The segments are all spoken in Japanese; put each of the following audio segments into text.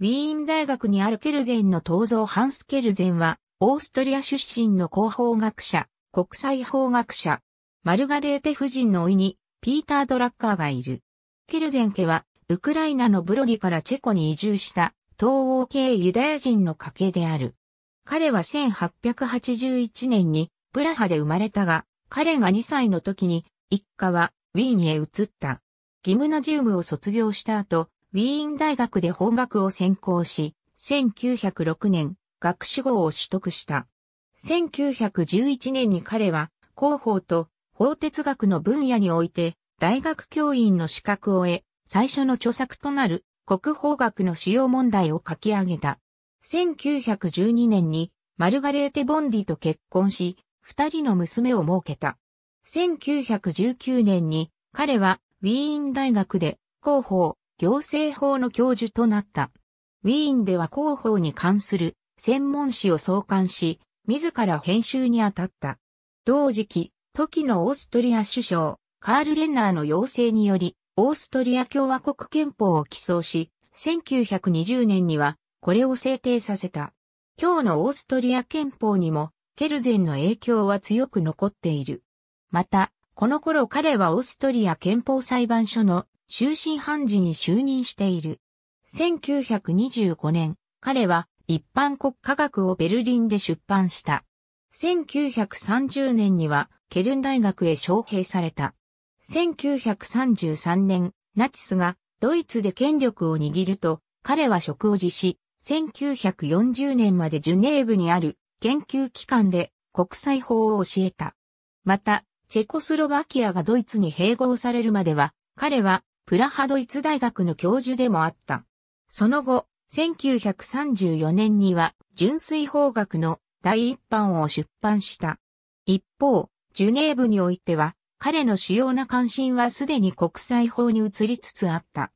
ウィーン大学にあるケルゼンの東蔵ハンス・ケルゼンは、オーストリア出身の広報学者、国際法学者、マルガレーテ夫人の甥に、ピーター・ドラッカーがいる。ケルゼン家は、ウクライナのブロディからチェコに移住した東欧系ユダヤ人の家系である。彼は1881年にプラハで生まれたが、彼が2歳の時に一家はウィーンへ移った。ギムナジウムを卒業した後、ウィーン大学で法学を専攻し、1906年、学士号を取得した。1911年に彼は、広報と法哲学の分野において、大学教員の資格を得、最初の著作となる国法学の主要問題を書き上げた。1912年にマルガレーテ・ボンディと結婚し、二人の娘を設けた。1919年に彼はウィーン大学で広報、行政法の教授となった。ウィーンでは広報に関する専門誌を創刊し、自ら編集に当たった。同時期、時のオーストリア首相、カール・レンナーの要請により、オーストリア共和国憲法を起草し、1920年にはこれを制定させた。今日のオーストリア憲法にもケルゼンの影響は強く残っている。また、この頃彼はオーストリア憲法裁判所の終身判事に就任している。1925年、彼は一般国家学をベルリンで出版した。1930年にはケルン大学へ招聘された。1933年、ナチスがドイツで権力を握ると、彼は職を辞し、1940年までジュネーブにある研究機関で国際法を教えた。また、チェコスロバキアがドイツに併合されるまでは、彼はプラハドイツ大学の教授でもあった。その後、1934年には純粋法学の第一版を出版した。一方、ジュネーブにおいては彼の主要な関心はすでに国際法に移りつつあった。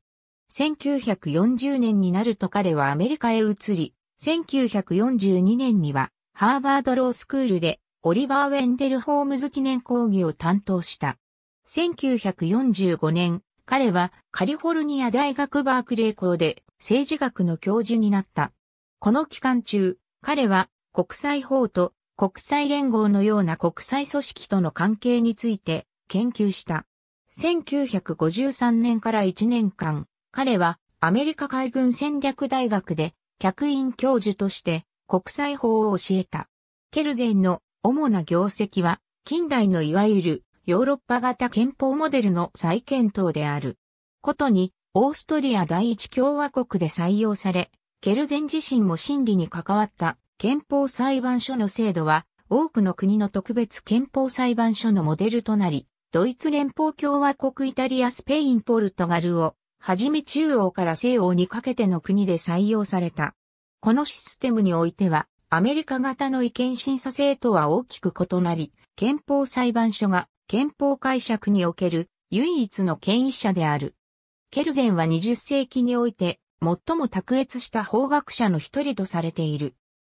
1940年になると彼はアメリカへ移り、1942年にはハーバードロースクールでオリバー・ウェンデルホームズ記念講義を担当した。1945年、彼はカリフォルニア大学バークレー校で政治学の教授になった。この期間中、彼は国際法と国際連合のような国際組織との関係について研究した。1953年から1年間、彼はアメリカ海軍戦略大学で客員教授として国際法を教えた。ケルゼンの主な業績は近代のいわゆるヨーロッパ型憲法モデルの再検討である。ことにオーストリア第一共和国で採用され、ケルゼン自身も審理に関わった憲法裁判所の制度は多くの国の特別憲法裁判所のモデルとなり、ドイツ連邦共和国イタリア、スペイン、ポルトガルを、はじめ中央から西欧にかけての国で採用された。このシステムにおいては、アメリカ型の違憲審査制とは大きく異なり、憲法裁判所が憲法解釈における唯一の権威者である。ケルゼンは20世紀において最も卓越した法学者の一人とされている。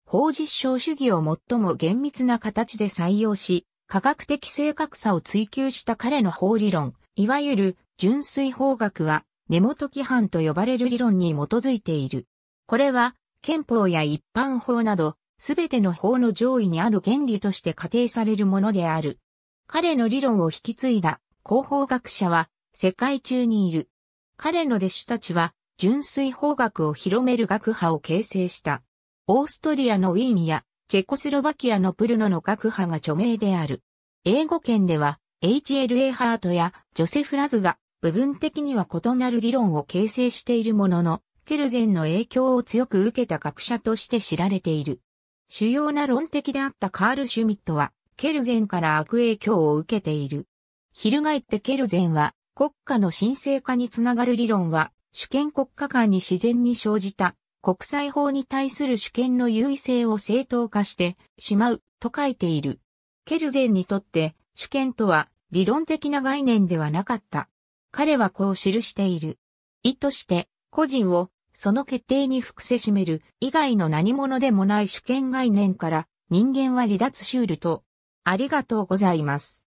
法実証主義を最も厳密な形で採用し、科学的正確さを追求した彼の法理論、いわゆる純粋法学は根元規範と呼ばれる理論に基づいている。これは憲法や一般法などすべての法の上位にある原理として仮定されるものである。彼の理論を引き継いだ広報学者は世界中にいる。彼の弟子たちは純粋法学を広める学派を形成した。オーストリアのウィーンやチェコスロバキアのプルノの学派が著名である。英語圏では、HLA ハートやジョセフ・ラズが部分的には異なる理論を形成しているものの、ケルゼンの影響を強く受けた学者として知られている。主要な論的であったカール・シュミットは、ケルゼンから悪影響を受けている。翻ってケルゼンは、国家の神聖化につながる理論は、主権国家間に自然に生じた国際法に対する主権の優位性を正当化してしまうと書いている。ケルゼンにとって主権とは理論的な概念ではなかった。彼はこう記している。意として個人をその決定に服せしめる以外の何者でもない主権概念から人間は離脱しうると。ありがとうございます。